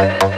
Yeah.